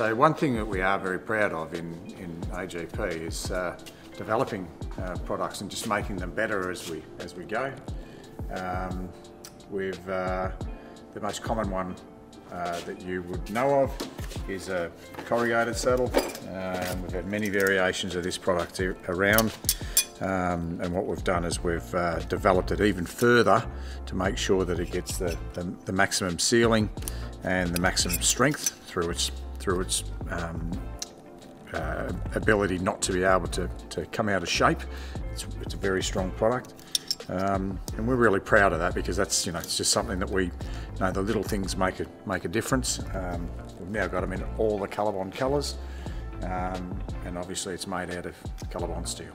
So one thing that we are very proud of in, in AGP is uh, developing uh, products and just making them better as we as we go. Um, we've uh, the most common one uh, that you would know of is a corrugated saddle. Um, we've had many variations of this product around. Um, and what we've done is we've uh, developed it even further to make sure that it gets the, the, the maximum sealing and the maximum strength through its through its um, uh, ability not to be able to, to come out of shape. It's, it's a very strong product. Um, and we're really proud of that because that's you know it's just something that we you know the little things make a make a difference. Um, we've now got them in all the Colorbond colours, um, and obviously it's made out of Colorbond steel.